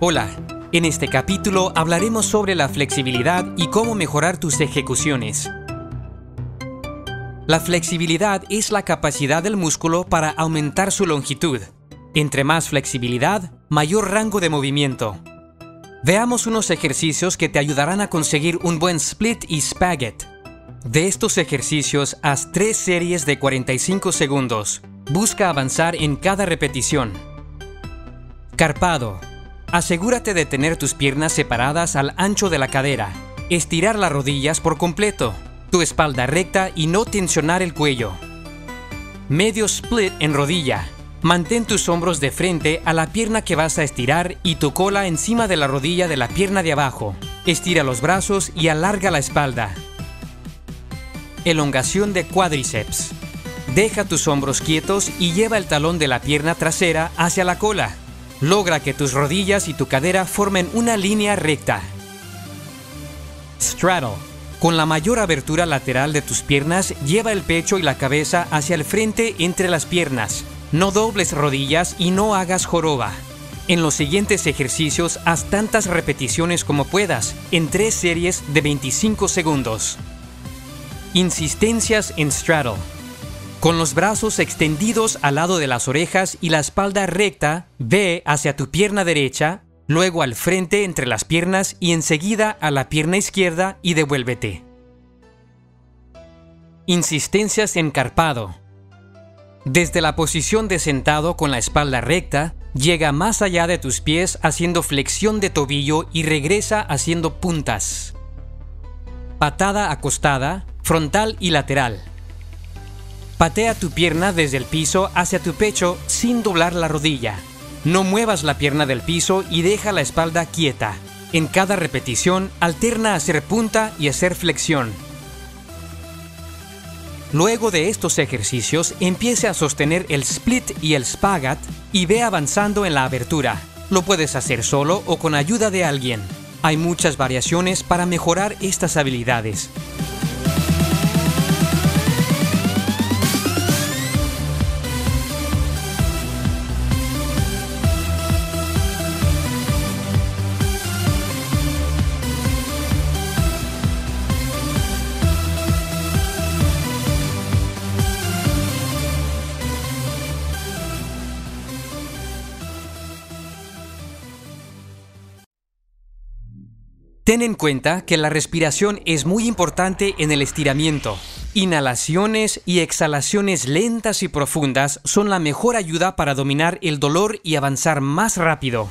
Hola, en este capítulo hablaremos sobre la flexibilidad y cómo mejorar tus ejecuciones. La flexibilidad es la capacidad del músculo para aumentar su longitud. Entre más flexibilidad, mayor rango de movimiento. Veamos unos ejercicios que te ayudarán a conseguir un buen split y spaget. De estos ejercicios, haz tres series de 45 segundos. Busca avanzar en cada repetición. Carpado. Asegúrate de tener tus piernas separadas al ancho de la cadera. Estirar las rodillas por completo. Tu espalda recta y no tensionar el cuello. Medio split en rodilla. Mantén tus hombros de frente a la pierna que vas a estirar y tu cola encima de la rodilla de la pierna de abajo. Estira los brazos y alarga la espalda. Elongación de cuádriceps. Deja tus hombros quietos y lleva el talón de la pierna trasera hacia la cola. Logra que tus rodillas y tu cadera formen una línea recta. Straddle. Con la mayor abertura lateral de tus piernas, lleva el pecho y la cabeza hacia el frente entre las piernas. No dobles rodillas y no hagas joroba. En los siguientes ejercicios haz tantas repeticiones como puedas, en tres series de 25 segundos. Insistencias en straddle. Con los brazos extendidos al lado de las orejas y la espalda recta, ve hacia tu pierna derecha, luego al frente entre las piernas y enseguida a la pierna izquierda y devuélvete. Insistencias en carpado. Desde la posición de sentado con la espalda recta, llega más allá de tus pies haciendo flexión de tobillo y regresa haciendo puntas. Patada acostada, frontal y lateral. Patea tu pierna desde el piso hacia tu pecho sin doblar la rodilla. No muevas la pierna del piso y deja la espalda quieta. En cada repetición, alterna hacer punta y hacer flexión. Luego de estos ejercicios, empiece a sostener el split y el spagat y ve avanzando en la abertura. Lo puedes hacer solo o con ayuda de alguien. Hay muchas variaciones para mejorar estas habilidades. Ten en cuenta que la respiración es muy importante en el estiramiento. Inhalaciones y exhalaciones lentas y profundas son la mejor ayuda para dominar el dolor y avanzar más rápido.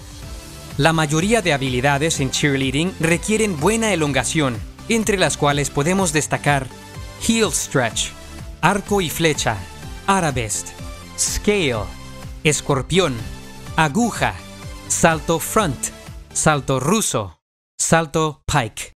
La mayoría de habilidades en cheerleading requieren buena elongación, entre las cuales podemos destacar heel stretch, arco y flecha, arabesque, scale, escorpión, aguja, salto front, salto ruso, Salto Pike.